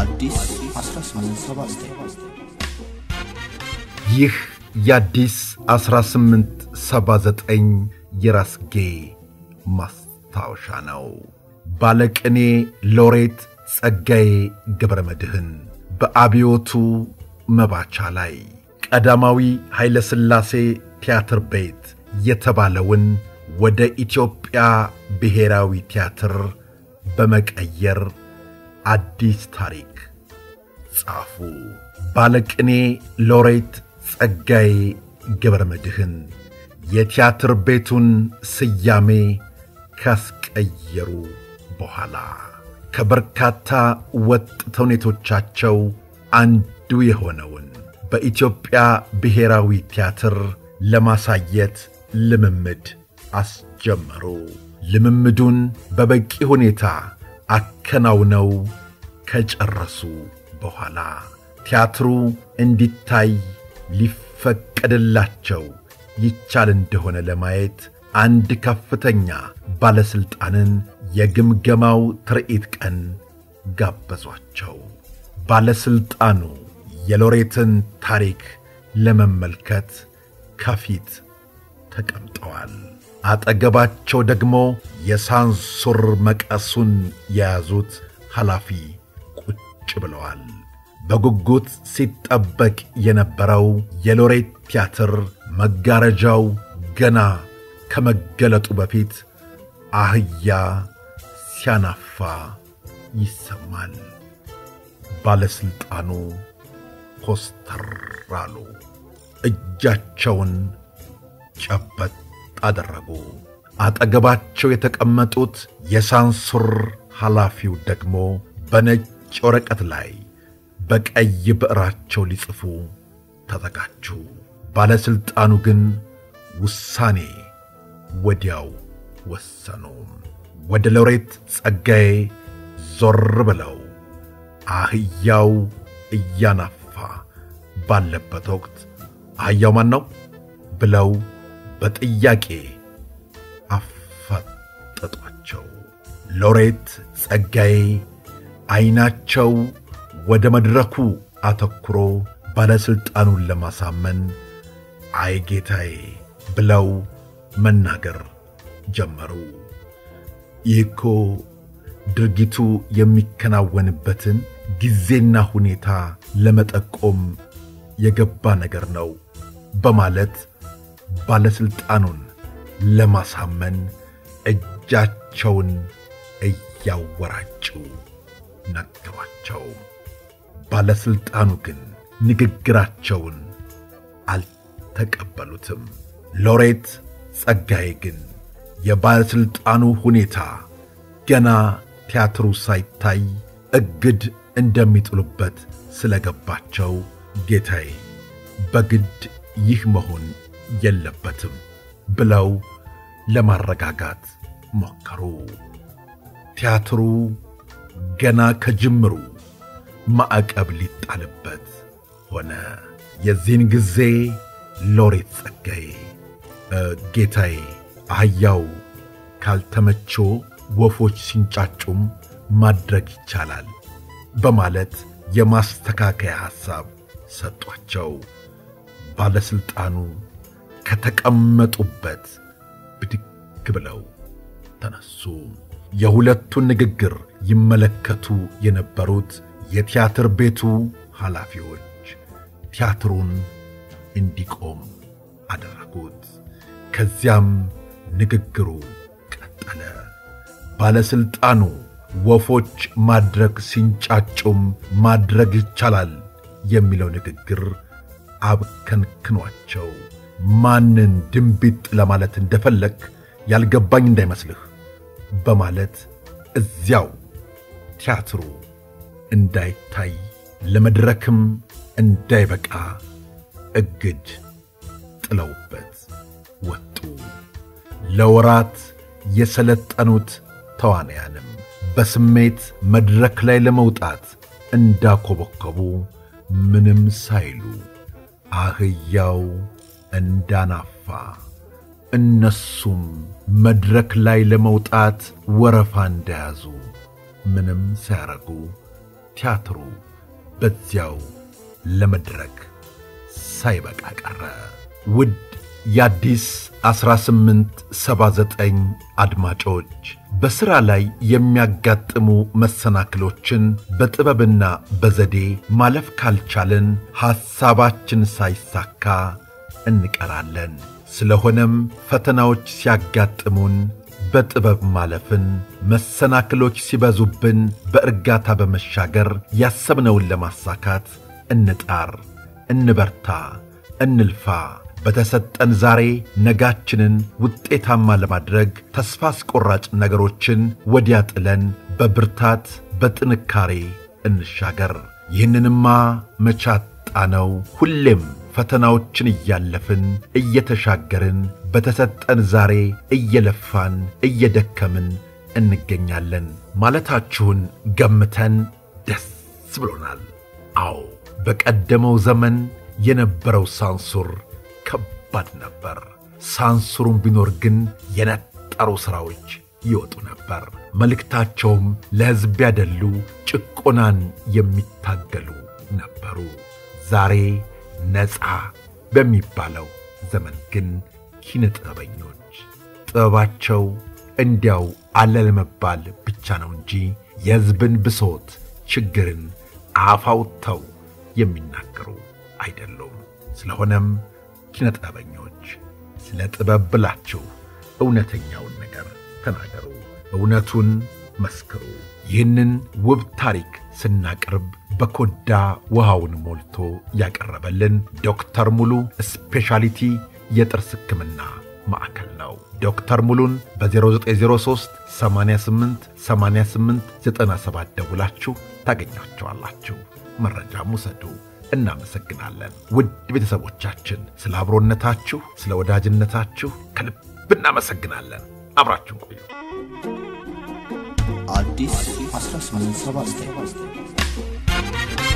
አዲስ 1879 ይህ የአዲስ 1879 የራስጌ ማስታወሻ ነው። ባለቅኔ ሎሬት ጸጋዬ ገብረ መድኅን በአብዮቱ መባቻ ላይ ቀዳማዊ ኃይለ ሥላሴ ቲያትር ቤት የተባለውን ወደ ኢትዮጵያ ብሔራዊ ቲያትር በመቀየር አዲስ ታሪክ ጻፉ። ባለቅኔ ሎሬት ጸጋዬ ገብረ መድኅን የቲያትር ቤቱን ስያሜ ካስቀየሩ በኋላ ከበርካታ ወጥ ተውኔቶቻቸው አንዱ የሆነውን በኢትዮጵያ ብሔራዊ ቲያትር ለማሳየት ልምምድ አስጀመሩ። ልምምዱን በበቂ ሁኔታ አከናውነው ከጨረሱ በኋላ ቲያትሩ እንዲታይ ሊፈቀድላቸው ይቻል እንደሆነ ለማየት አንድ ከፍተኛ ባለሥልጣንን የግምገማው ትርኢት ቀን ጋበዟቸው። ባለሥልጣኑ የሎሬትን ታሪክ ለመመልከት ከፊት ተቀምጠዋል። አጠገባቸው ደግሞ የሳንሱር መቀሱን የያዙት ኃላፊ ቁጭ ብለዋል። በጉጉት ሲጠበቅ የነበረው የሎሬት ቲያትር መጋረጃው ገና ከመገለጡ በፊት አህያ ሲያናፋ ይሰማል። ባለሥልጣኑ ኮስተር አሉ። እጃቸውን ጨበጥ አደረጉ። አጠገባቸው የተቀመጡት የሳንሱር ኃላፊው ደግሞ በነጭ ወረቀት ላይ በቀይ ብዕራቸው ሊጽፉ ተዘጋጁ። ባለሥልጣኑ ግን ውሳኔ ወዲያው ወሰኑ። ወደ ሎሬት ጸጋዬ ዞር ብለው አህያው እያናፋ ባለበት ወቅት አህያው ማን ነው ብለው በጥያቄ አፋጠጧቸው። ሎሬት ጸጋዬ ዐይናቸው ወደ መድረኩ አተኩሮ ባለሥልጣኑን ለማሳመን አይ ጌታዬ ብለው መናገር ጀመሩ። ይህ እኮ ድርጊቱ የሚከናወንበትን ጊዜና ሁኔታ ለመጠቆም የገባ ነገር ነው በማለት ባለሥልጣኑን ለማሳመን እጃቸውን እያወራጩ ነገሯቸው። ባለሥልጣኑ ግን ንግግራቸውን አልተቀበሉትም። ሎሬት ጸጋዬ ግን የባለሥልጣኑ ሁኔታ ገና ቲያትሩ ሳይታይ እግድ እንደሚጥሉበት ስለገባቸው ጌታዬ በግድ ይህ መሆን የለበትም ብለው ለማረጋጋት ሞከሩ። ቲያትሩ ገና ከጅምሩ ማዕቀብ ሊጣልበት ሆነ። የዚህን ጊዜ ሎሬት ጸጋዬ ጌታዬ፣ አህያው ካልተመቾ ወፎች ሲንጫጩም ማድረግ ይቻላል በማለት የማስተካከያ ሐሳብ ሰጧቸው። ባለሥልጣኑ ከተቀመጡበት ብድግ ብለው ተነሱ። የሁለቱን ንግግር ይመለከቱ የነበሩት የቲያትር ቤቱ ኃላፊዎች ቲያትሩን እንዲቆም አደረጉት። ከዚያም ንግግሩ ቀጠለ። ባለሥልጣኑ ወፎች ማድረግ ሲንጫጩም ማድረግ ይቻላል የሚለው ንግግር አብከንክኗቸው ማንን ድንቢጥ ለማለት እንደፈለግ ያልገባኝ እንዳይመስልህ በማለት እዚያው ቲያትሩ እንዳይታይ ለመድረክም እንዳይበቃ እግድ ጥለውበት ወጡ። ለወራት የሰለጠኑት ተዋናያንም በስሜት መድረክ ላይ ለመውጣት እንዳኮበኮቡ ምንም ሳይሉ አህያው እንዳናፋ እነሱም መድረክ ላይ ለመውጣት ወረፋ እንደያዙ ምንም ሳያረጉ ቲያትሩ በዚያው ለመድረክ ሳይበቃ ቀረ። ውድ የአዲስ 1879 አድማጮች በሥራ ላይ የሚያጋጥሙ መሰናክሎችን በጥበብና በዘዴ ማለፍ ካልቻለን ሐሳባችን ሳይሳካ እንቀራለን። ስለሆነም ፈተናዎች ሲያጋጥሙን በጥበብ ማለፍን፣ መሰናክሎች ሲበዙብን በእርጋታ በመሻገር ያሰብነውን ለማሳካት እንጣር፣ እንበርታ፣ እንልፋ። በተሰጠን ዛሬ ነጋችንን ውጤታማ ለማድረግ ተስፋ አስቆራጭ ነገሮችን ወዲያ ጥለን በብርታት በጥንካሬ እንሻገር። ይህንንማ መቻጣ ነው። ሁሌም ፈተናዎችን እያለፍን እየተሻገርን በተሰጠን ዛሬ እየለፋን እየደከምን እንገኛለን ማለታችሁን ገምተን ደስ ብሎናል። አዎ በቀደመው ዘመን የነበረው ሳንሱር ከባድ ነበር። ሳንሱሩም ቢኖር ግን የነጠሩ ሥራዎች ይወጡ ነበር። መልእክታቸውም ለሕዝብ ያደሉ፣ ጭቆናን የሚታገሉ ነበሩ። ዛሬ ነፃ በሚባለው ዘመን ግን ኪነ ጥበበኞች ጥበባቸው እንዲያው አለ ለመባል ብቻ ነው እንጂ የሕዝብን ብሶት፣ ችግርን አፋውተው የሚናገሩ አይደሉም። ስለሆነም ኪነ ጥበበኞች ስለ ጥበብ ብላችሁ እውነተኛውን ነገር ተናገሩ፣ እውነቱን መስክሩ። ይህንን ውብ ታሪክ ስናቀርብ በኮዳ ውሃውን ሞልቶ ያቀረበልን ዶክተር ሙሉ ስፔሻሊቲ የጥርስ ሕክምና ማዕከል ነው። ዶክተር ሙሉን በ0903 88 88 97 ደውላችሁ ታገኛቸዋላችሁ። መረጃም ውሰዱ። እናመሰግናለን። ውድ ቤተሰቦቻችን ስለ አብሮነታችሁ፣ ስለ ወዳጅነታችሁ ከልብ እናመሰግናለን። አብራችሁን ቆዩ። አዲስ 1879 Thank you.